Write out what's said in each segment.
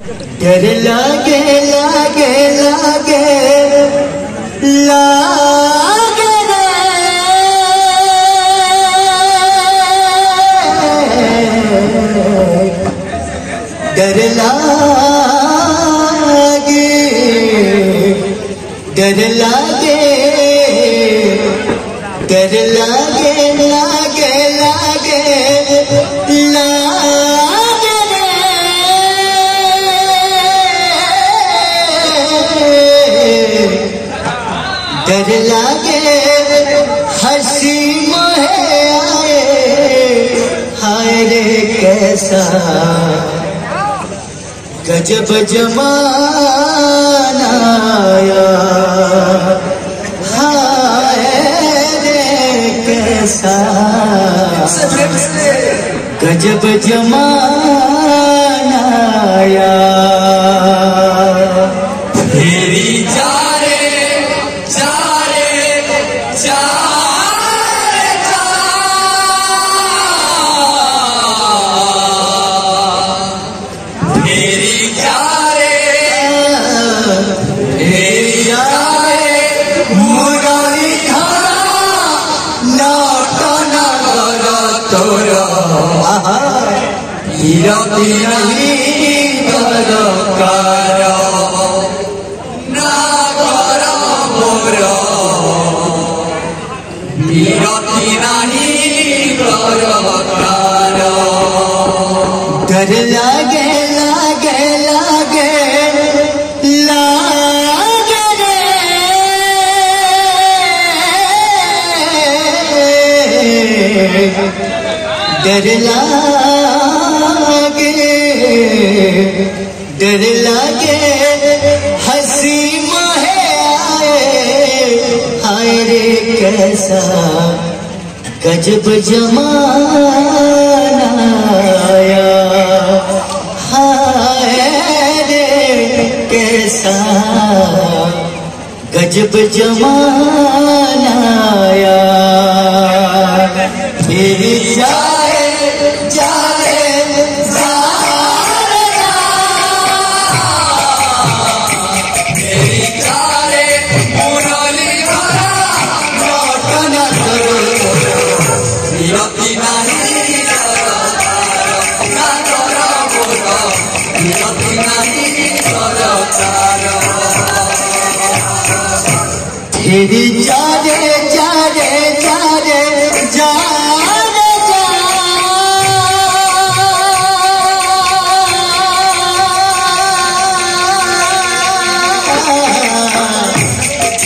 डर लागे लागे लागे लागे डर लागे डर लागे डर लागे। कैसा? गजब जमाया हाय रे कैसा? गजब जमाना তোর। বিরতি রহি দরকার। না কর মোর। বিরতি নাহি দরকার। ডর লাগে লাগে লাগে লাগে রে। डर लागे डर लागे, हसी मोहे आए, हाय रे कैसा गजब जमाना आया। हाय रे कैसा गजब जमाना आया। मेरी तेरी जाने जाने जाने जाने जा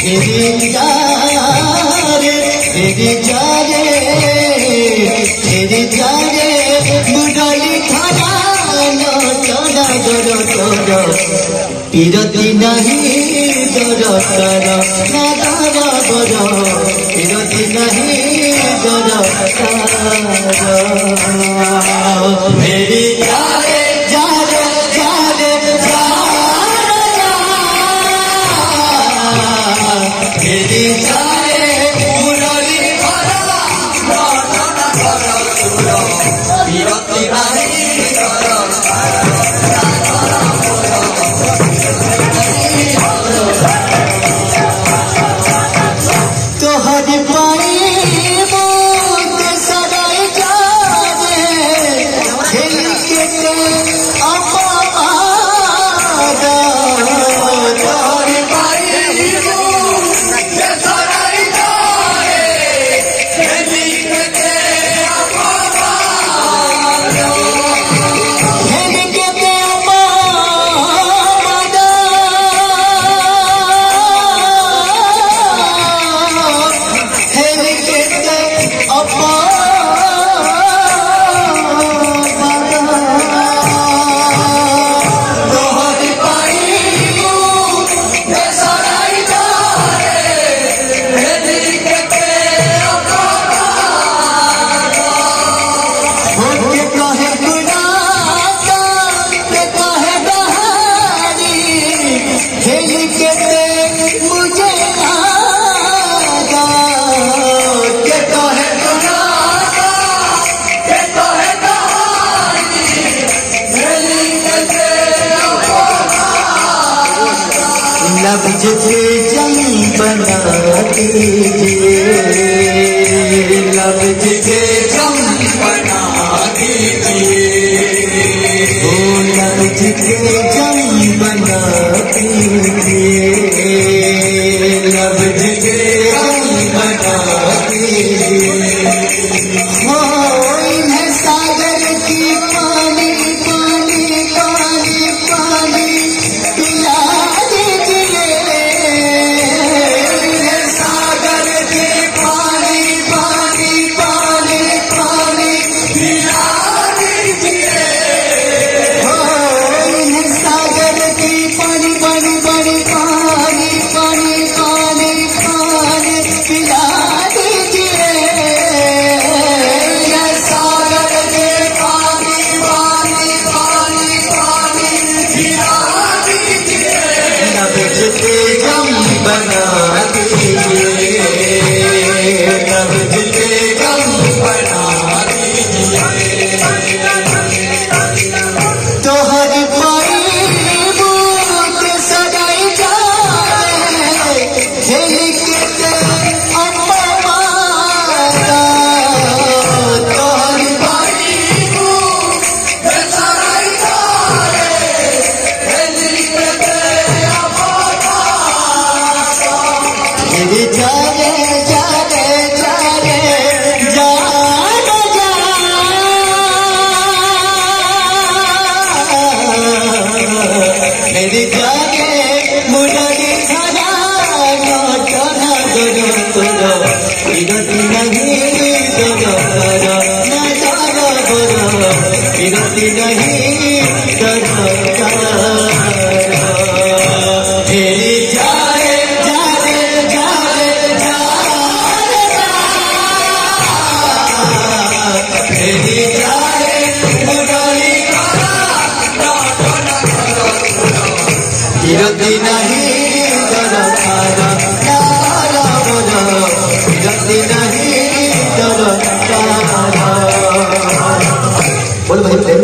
तेरी जाने तेरी जाने বিরতি নাহি দরকার নাদাবর বিরতি নাহি দরকার মেরি যায় मुझके जम बना दीजिए मुझके चमी बना दीजिए ओ मुझके Gracias. বিরতি নাহি ডর তারা তারা বল বিরতি নাহি ডর তারা বল ভাই প্রেম